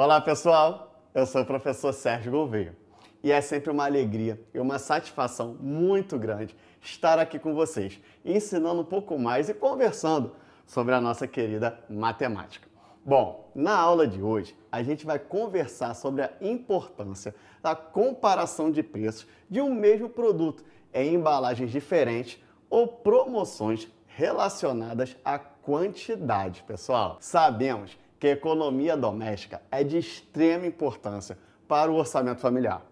Olá pessoal, eu sou o professor Sérgio Gouveia e é sempre uma alegria e uma satisfação muito grande estar aqui com vocês, ensinando um pouco mais e conversando sobre a nossa querida matemática. Bom, na aula de hoje a gente vai conversar sobre a importância da comparação de preços de um mesmo produto em embalagens diferentes ou promoções relacionadas à quantidade, pessoal. Sabemos que a economia doméstica é de extrema importância para o orçamento familiar.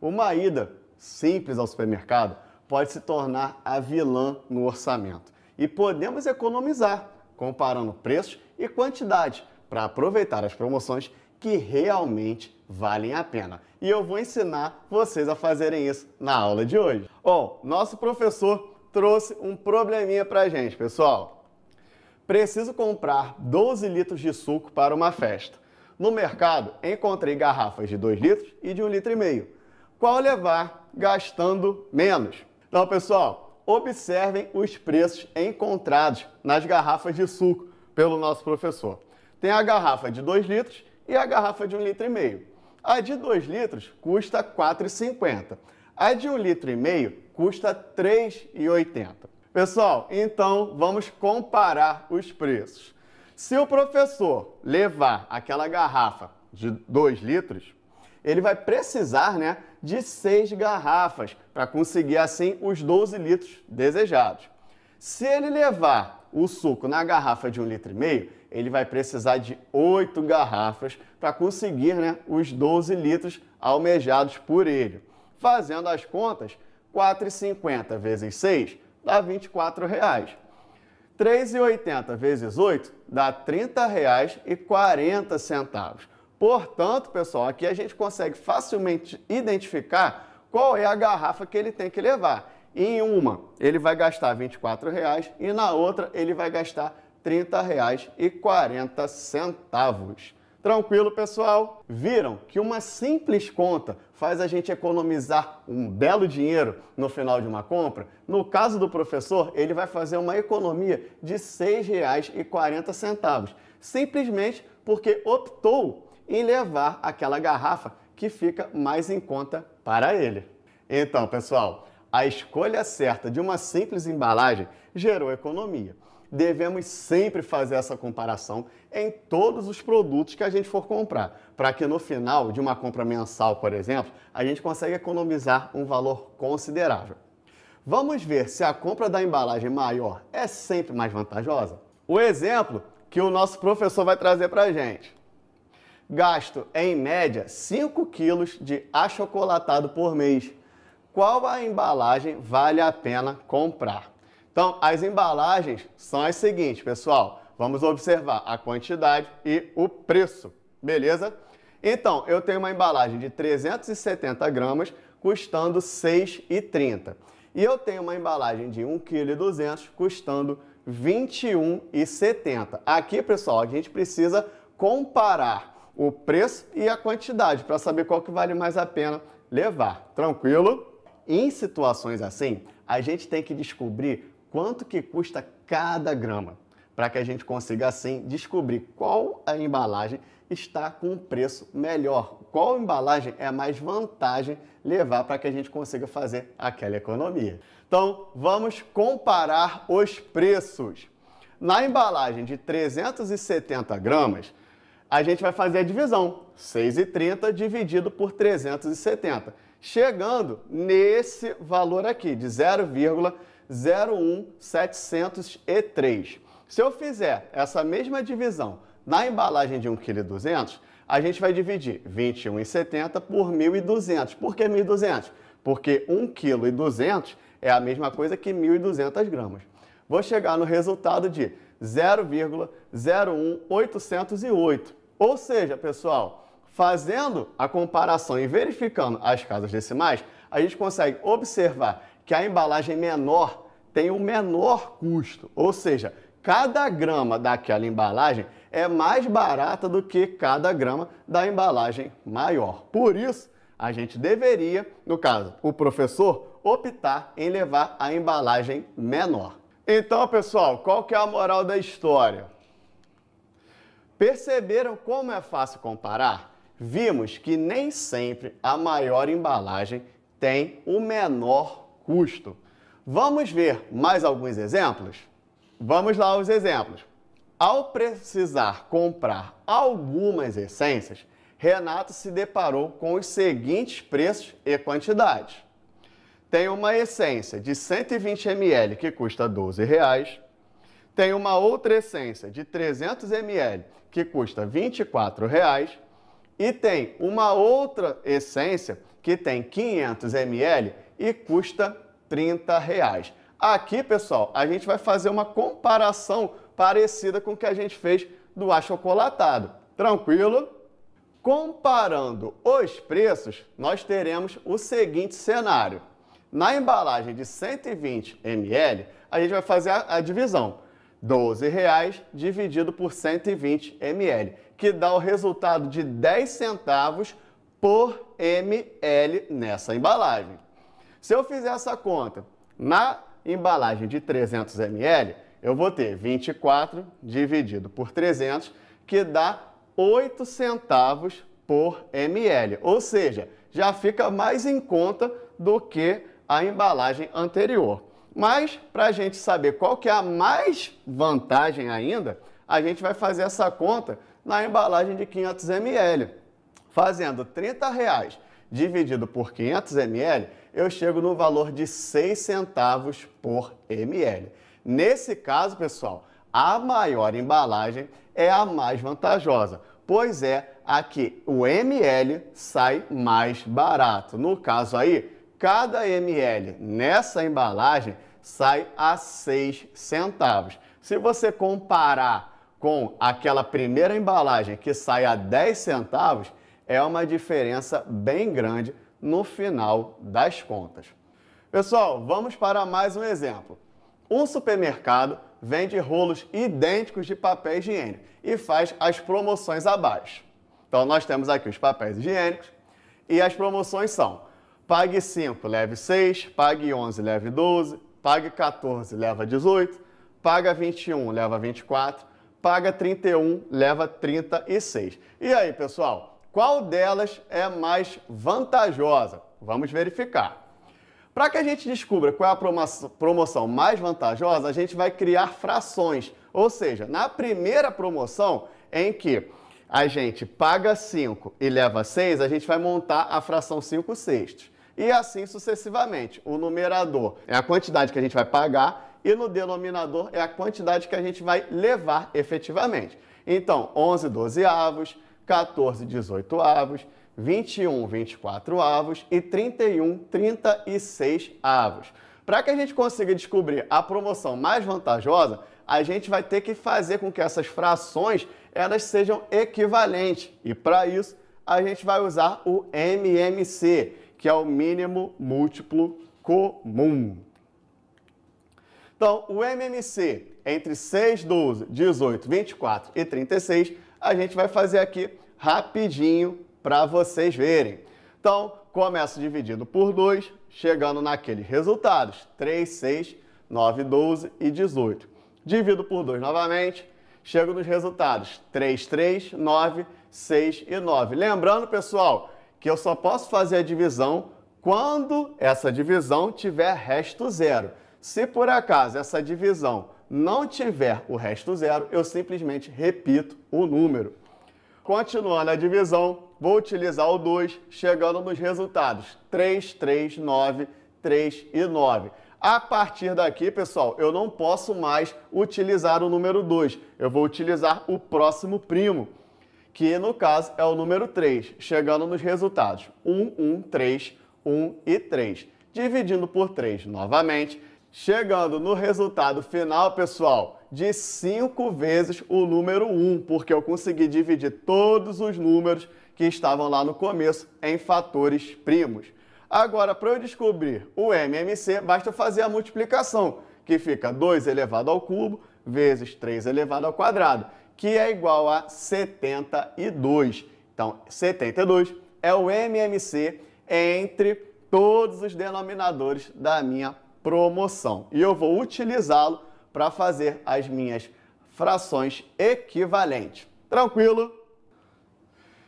Uma ida simples ao supermercado pode se tornar a vilã no orçamento e podemos economizar comparando preços e quantidade para aproveitar as promoções que realmente valem a pena. E eu vou ensinar vocês a fazerem isso na aula de hoje. Bom, nosso professor trouxe um probleminha para gente, pessoal. Preciso comprar 12 litros de suco para uma festa. No mercado, encontrei garrafas de 2 litros e de 1,5 litro. E meio. Qual levar gastando menos? Então, pessoal, observem os preços encontrados nas garrafas de suco pelo nosso professor. Tem a garrafa de 2 litros e a garrafa de 1,5 litro. E meio. A de 2 litros custa R$ 4,50. A de 1,5 litro e meio custa R$ 3,80. Pessoal, então vamos comparar os preços. Se o professor levar aquela garrafa de 2 litros, ele vai precisar né, de 6 garrafas para conseguir assim os 12 litros desejados. Se ele levar o suco na garrafa de 1,5 litro, e meio, ele vai precisar de 8 garrafas para conseguir né, os 12 litros almejados por ele. Fazendo as contas, 4,50 vezes 6 dá 24 reais. 3,80 vezes 8 dá R$ 30,40. Portanto, pessoal, aqui a gente consegue facilmente identificar qual é a garrafa que ele tem que levar. Em uma, ele vai gastar 24 reais, e na outra, ele vai gastar R$ 30,40. Tranquilo, pessoal? Viram que uma simples conta faz a gente economizar um belo dinheiro no final de uma compra? No caso do professor, ele vai fazer uma economia de R$ 6,40, simplesmente porque optou em levar aquela garrafa que fica mais em conta para ele. Então, pessoal, a escolha certa de uma simples embalagem gerou economia devemos sempre fazer essa comparação em todos os produtos que a gente for comprar, para que no final de uma compra mensal, por exemplo, a gente consiga economizar um valor considerável. Vamos ver se a compra da embalagem maior é sempre mais vantajosa? O exemplo que o nosso professor vai trazer para a gente. Gasto, em média, 5 quilos de achocolatado por mês. Qual a embalagem vale a pena comprar? Então, as embalagens são as seguintes, pessoal. Vamos observar a quantidade e o preço, beleza? Então, eu tenho uma embalagem de 370 gramas custando R$ 6,30. E eu tenho uma embalagem de 1,2 kg custando R$ 21,70. Aqui, pessoal, a gente precisa comparar o preço e a quantidade para saber qual que vale mais a pena levar. Tranquilo? Em situações assim, a gente tem que descobrir quanto que custa cada grama, para que a gente consiga assim descobrir qual a embalagem está com um preço melhor, qual embalagem é mais vantagem levar para que a gente consiga fazer aquela economia. Então, vamos comparar os preços. Na embalagem de 370 gramas, a gente vai fazer a divisão, 6,30 dividido por 370, chegando nesse valor aqui de 0,5 01703. Se eu fizer essa mesma divisão na embalagem de 1,2 kg, a gente vai dividir 21,70 por 1.200. Por que 1.200? Porque 1,2 kg é a mesma coisa que 1.200 gramas. Vou chegar no resultado de 0,01808. Ou seja, pessoal, fazendo a comparação e verificando as casas decimais, a gente consegue observar que a embalagem menor tem o menor custo, ou seja, cada grama daquela embalagem é mais barata do que cada grama da embalagem maior. Por isso, a gente deveria, no caso, o professor, optar em levar a embalagem menor. Então, pessoal, qual que é a moral da história? Perceberam como é fácil comparar? vimos que nem sempre a maior embalagem tem o menor custo. Vamos ver mais alguns exemplos? Vamos lá aos exemplos. Ao precisar comprar algumas essências, Renato se deparou com os seguintes preços e quantidades. Tem uma essência de 120 ml que custa R$ 12,00. Tem uma outra essência de 300 ml que custa R$ 24,00. E tem uma outra essência que tem 500 ml e custa 30 reais. Aqui, pessoal, a gente vai fazer uma comparação parecida com o que a gente fez do achocolatado. Tranquilo? Comparando os preços, nós teremos o seguinte cenário. Na embalagem de 120 ml, a gente vai fazer a, divisão. R$ 12,00 dividido por 120 ml, que dá o resultado de 10 centavos por ml nessa embalagem. Se eu fizer essa conta na embalagem de 300 ml, eu vou ter 24 dividido por 300, que dá 8 centavos por ml. Ou seja, já fica mais em conta do que a embalagem anterior. Mas, para a gente saber qual que é a mais vantagem ainda, a gente vai fazer essa conta na embalagem de 500 ml. Fazendo 30 reais dividido por 500 ml, eu chego no valor de 6 centavos por ml. Nesse caso, pessoal, a maior embalagem é a mais vantajosa, pois é a que o ml sai mais barato. No caso aí, cada ml nessa embalagem sai a 6 centavos. Se você comparar com aquela primeira embalagem que sai a 10 centavos, é uma diferença bem grande no final das contas. Pessoal, vamos para mais um exemplo. Um supermercado vende rolos idênticos de papel higiênico e faz as promoções abaixo. Então, nós temos aqui os papéis higiênicos e as promoções são pague 5, leve 6, pague 11, leve 12, pague 14, leva 18, paga 21, leva 24, paga 31, leva 36. E aí, pessoal, qual delas é mais vantajosa? Vamos verificar. Para que a gente descubra qual é a promoção mais vantajosa, a gente vai criar frações. Ou seja, na primeira promoção, em que a gente paga 5 e leva 6, a gente vai montar a fração 5 sextos. E assim sucessivamente. O numerador é a quantidade que a gente vai pagar e no denominador é a quantidade que a gente vai levar efetivamente. Então, 11 12 avos, 14 18 avos, 21, 24 avos e 31, 36 avos. Para que a gente consiga descobrir a promoção mais vantajosa, a gente vai ter que fazer com que essas frações elas sejam equivalentes. E para isso, a gente vai usar o MMC, que é o mínimo múltiplo comum. Então, o MMC entre 6, 12, 18, 24 e 36, a gente vai fazer aqui rapidinho para vocês verem. Então, começo dividido por 2, chegando naqueles resultados: 3, 6, 9, 12 e 18. Divido por 2 novamente, chego nos resultados: 3, 3, 9, 6 e 9. Lembrando, pessoal, que eu só posso fazer a divisão quando essa divisão tiver resto zero. Se por acaso essa divisão não tiver o resto zero, eu simplesmente repito o número. Continuando a divisão, vou utilizar o 2, chegando nos resultados 3, 3, 9, 3 e 9. A partir daqui, pessoal, eu não posso mais utilizar o número 2. Eu vou utilizar o próximo primo, que no caso é o número 3, chegando nos resultados 1, 1, 3, 1 e 3. Dividindo por 3 novamente, chegando no resultado final, pessoal, de 5 vezes o número 1, porque eu consegui dividir todos os números que estavam lá no começo em fatores primos. Agora, para eu descobrir o MMC, basta fazer a multiplicação, que fica 2 elevado ao cubo vezes 3 elevado ao quadrado, que é igual a 72. Então, 72 é o MMC entre todos os denominadores da minha promoção. E eu vou utilizá-lo para fazer as minhas frações equivalentes. Tranquilo?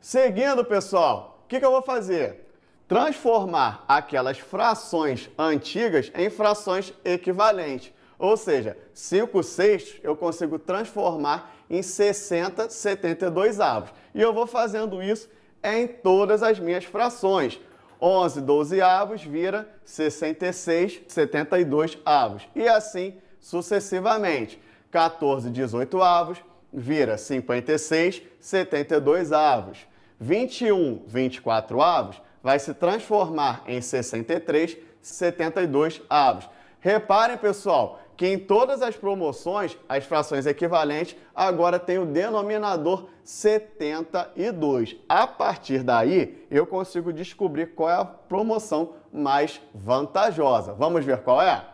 Seguindo, pessoal, o que, que eu vou fazer? Transformar aquelas frações antigas em frações equivalentes. Ou seja, 5 sextos eu consigo transformar em 60 72 avos. E eu vou fazendo isso em todas as minhas frações. 11 12 avos vira 66 72 avos. E assim sucessivamente. 14 18 avos vira 56 72 avos. 21, 24 avos vai se transformar em 63, 72 avos. Reparem, pessoal, que em todas as promoções, as frações equivalentes agora tem o denominador 72. A partir daí, eu consigo descobrir qual é a promoção mais vantajosa. Vamos ver qual é?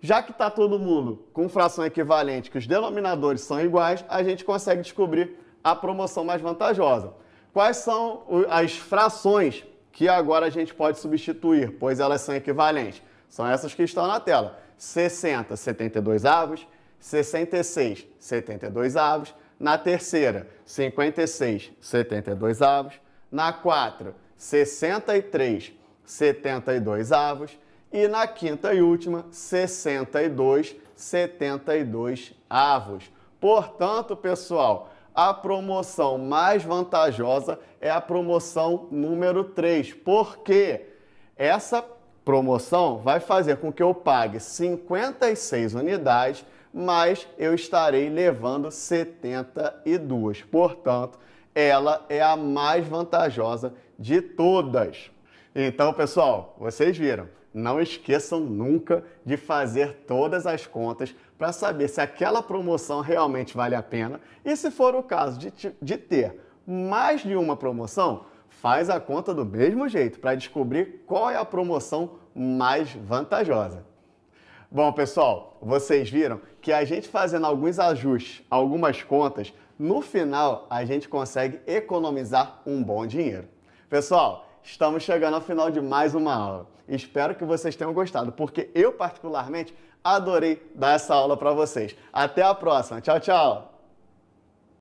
Já que está todo mundo com fração equivalente, que os denominadores são iguais, a gente consegue descobrir a promoção mais vantajosa. Quais são as frações que agora a gente pode substituir, pois elas são equivalentes? São essas que estão na tela. 60, 72 avos, 66, 72 avos. Na terceira, 56, 72 avos. Na 4, 63, 72 avos. E na quinta e última, 62, 72 avos. Portanto, pessoal, a promoção mais vantajosa é a promoção número 3, porque essa promoção vai fazer com que eu pague 56 unidades, mas eu estarei levando 72. Portanto, ela é a mais vantajosa de todas. Então, pessoal, vocês viram, não esqueçam nunca de fazer todas as contas para saber se aquela promoção realmente vale a pena e se for o caso de, de ter mais de uma promoção, faz a conta do mesmo jeito para descobrir qual é a promoção mais vantajosa. Bom, pessoal, vocês viram que a gente fazendo alguns ajustes, algumas contas, no final a gente consegue economizar um bom dinheiro. Pessoal, estamos chegando ao final de mais uma aula. Espero que vocês tenham gostado, porque eu particularmente adorei dar essa aula para vocês. Até a próxima. Tchau, tchau.